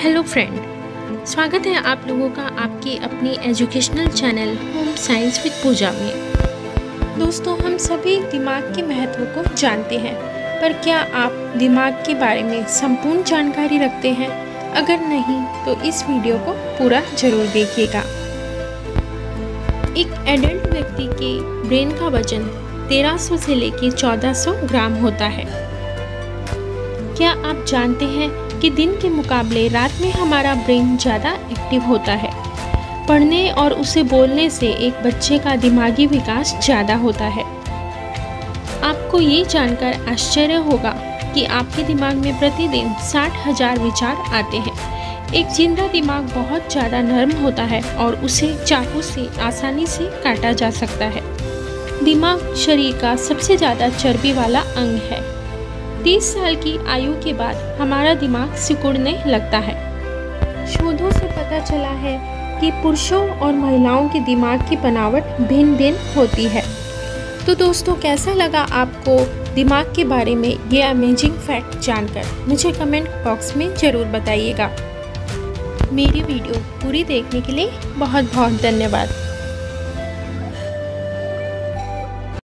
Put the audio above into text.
Hello friend, स्वागत है आप लोगों का आपके अपनी educational channel home science with Pooja में। दोस्तों, हम सभी दिमाग के महत्व को जानते हैं, पर क्या आप दिमाग के बारे में संपूर्ण जानकारी रखते हैं? अगर नहीं तो इस वीडियो को पूरा ज़रूर देखिएगा। एक एडल्ट व्यक्ति के ब्रेन का वज़न 1300 से लेकर 1400 ग्राम होता है। क्या आप जानते हैं कि दिन के मुकाबले रात में हमारा ब्रेन ज़्यादा एक्टिव होता है? पढ़ने और उसे बोलने से एक बच्चे का दिमागी विकास ज़्यादा होता है। आपको ये जानकर आश्चर्य होगा कि आपके दिमाग में प्रतिदिन साठ हज़ार विचार आते हैं। एक ज़िंदा दिमाग बहुत ज़्यादा नर्म होता है और उसे चाकू से आसानी से काटा जा सकता है। दिमाग शरीर का सबसे ज़्यादा चर्बी वाला अंग है। 30 साल की आयु के बाद हमारा दिमाग सिकुड़ने लगता है। शोधों से पता चला है कि पुरुषों और महिलाओं के दिमाग की बनावट भिन्न भिन्न होती है। तो दोस्तों, कैसा लगा आपको दिमाग के बारे में ये अमेजिंग फैक्ट जानकर? मुझे कमेंट बॉक्स में ज़रूर बताइएगा। मेरी वीडियो पूरी देखने के लिए बहुत बहुत धन्यवाद।